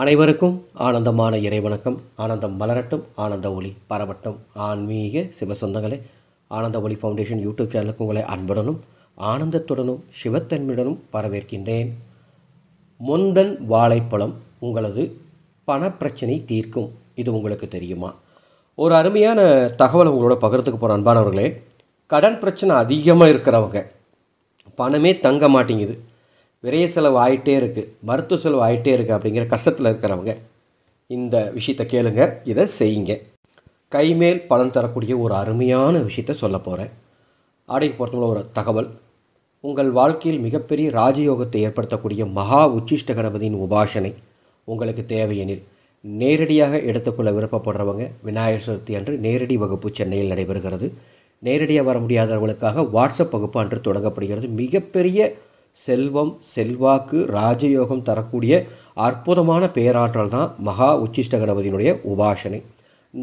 அனைவருக்கும் ஆனந்தமான இறைவணக்கம். ஆனந்தம் மலரட்டும் ஆனந்த ஒளி பரவட்டும். ஆன்மீக சிவசொந்தங்களே ஆனந்த ஒளி ஃபவுண்டேஷன் யூடியூப் சேனலுக்கு உங்களை அன்புடனும் ஆனந்தத்துடனும் சிவத்தன்மையுடனும் வரவேற்கின்றேன். முந்தன் வாழைப்பழம் உங்களது பணப்பிரச்சனை தீர்க்கும். இது உங்களுக்கு தெரியுமா? ஒரு அருமையான தகவல் உங்களோட பகிர்ந்துக்கு போகிற அன்பானவர்களே. கடன் பிரச்சனை அதிகமாக இருக்கிறவங்க பணமே தங்க மாட்டேங்குது. விரைய செலவு ஆகிட்டே இருக்குது மருத்துவ செலவு ஆகிட்டே இருக்குது அப்படிங்கிற கஷ்டத்தில் இருக்கிறவங்க இந்த விஷயத்தை கேளுங்க இதை செய்யுங்க. கைமேல் பலன் தரக்கூடிய ஒரு அருமையான விஷயத்தை சொல்ல போகிறேன் ஆடைக்கு பொறுத்தவரை ஒரு தகவல். உங்கள் வாழ்க்கையில் மிகப்பெரிய ராஜயோகத்தை ஏற்படுத்தக்கூடிய மகா உச்சிஷ்ட கணபதியின் உபாசனை உங்களுக்கு தேவையெனில் நேரடியாக எடுத்துக்கொள்ள விருப்பப்படுறவங்க விநாயகர் சதுர்த்தி அன்று நேரடி வகுப்பு சென்னையில் நடைபெறுகிறது. நேரடியாக வர முடியாதவர்களுக்காக வாட்ஸ்அப் வகுப்பு அன்று தொடங்கப்படுகிறது. மிகப்பெரிய செல்வம் செல்வாக்கு ராஜயோகம் தரக்கூடிய அற்புதமான பேராற்றல் தான் மகா உச்சிஷ்ட கணபதியினுடைய உபாசனை.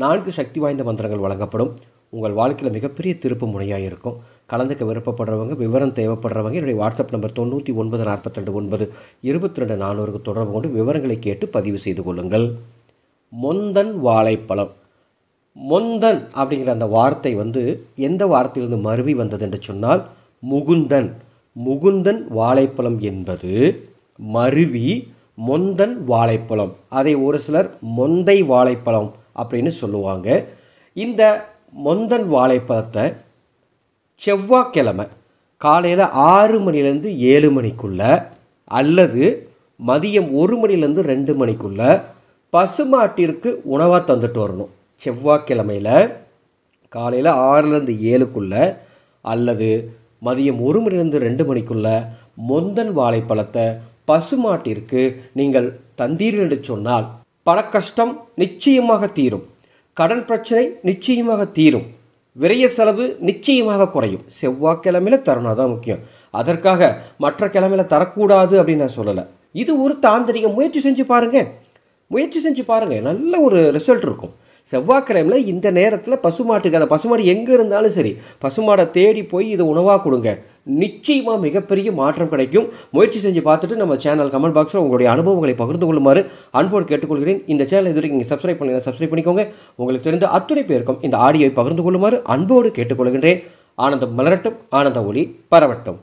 நான்கு சக்தி வாய்ந்த மந்திரங்கள் வழங்கப்படும். உங்கள் வாழ்க்கையில் மிகப்பெரிய திருப்பு முனையாக இருக்கும். கலந்துக்க விருப்பப்படுறவங்க விவரம் தேவைப்படுறவங்க என்னுடைய வாட்ஸ்அப் நம்பர் தொண்ணூற்றி ஒன்பது நாற்பத்தி ரெண்டு ஒன்பது இருபத்தி ரெண்டு நானூறுக்கு தொடர்பு கொண்டு விவரங்களை கேட்டு பதிவு செய்து கொள்ளுங்கள். மொந்தன் வாழைப்பழம். மொந்தன் அப்படிங்கிற அந்த வார்த்தை வந்து எந்த வார்த்தையிலிருந்து மருவி வந்தது என்று சொன்னால் முகுந்தன். முகுந்தன் வாழைப்பழம் என்பது மருவி மொந்தன் வாழைப்பழம். அதை ஒரு சிலர் மொந்தை வாழைப்பழம் அப்படின்னு சொல்லுவாங்க. இந்த மொந்தன் வாழைப்பழத்தை செவ்வாய்க்கிழமை காலையில் ஆறு மணிலேருந்து ஏழு மணிக்குள்ளே அல்லது மதியம் ஒரு மணிலேருந்து ரெண்டு மணிக்குள்ளே பசுமாட்டிற்கு உணவாக தந்துட்டு வரணும். செவ்வாய்க்கிழமையில் காலையில் ஆறுலேருந்து ஏழுக்குள்ள அல்லது மதியம் ஒரு மணிலேருந்து ரெண்டு மணிக்குள்ளே மொந்தன் வாழைப்பழத்தை பசுமாட்டிற்கு நீங்கள் தந்தீர்கள் என்று சொன்னால் கஷ்டம் நிச்சயமாக தீரும். கடன் பிரச்சனை நிச்சயமாக தீரும். விரைய செலவு நிச்சயமாக குறையும். செவ்வாய்க்கிழமையில் தரணும் தான் முக்கியம். அதற்காக மற்ற கிழமையில தரக்கூடாது அப்படின்னு நான் சொல்லலை. இது ஒரு தாந்திரிக முயற்சி செஞ்சு பாருங்கள் முயற்சி செஞ்சு பாருங்கள் நல்ல ஒரு ரிசல்ட் இருக்கும். செவ்வாய்க்கிழமையில் இந்த நேரத்தில் பசுமாட்டுக்கு அந்த பசுமாடு எங்கே இருந்தாலும் சரி பசுமாடை தேடி போய் இதை உணவாக கொடுங்க. நிச்சயமாக மிகப்பெரிய மாற்றம் கிடைக்கும். முயற்சி செஞ்சு பார்த்துட்டு நம்ம சேனல் கமெண்ட் பாக்ஸில் உங்களுடைய அனுபவங்களை பகிர்ந்து கொள்ளுமாறு அன்போடு கேட்டுக்கொள்கிறேன். இந்த சேனல் இது வரைக்கும் நீங்கள் சப்ஸ்கிரைப் பண்ணி சப்ஸ்கிரைப் பண்ணிக்கோங்க. உங்களுக்கு தெரிந்த அத்துணை பேருக்கும் இந்த ஆடியோவை பகிர்ந்து கொள்ளுமாறு அன்போடு கேட்டுக்கொள்கின்றேன். ஆனந்தம் மலரட்டும் ஆனந்த ஒளி பரவட்டும்.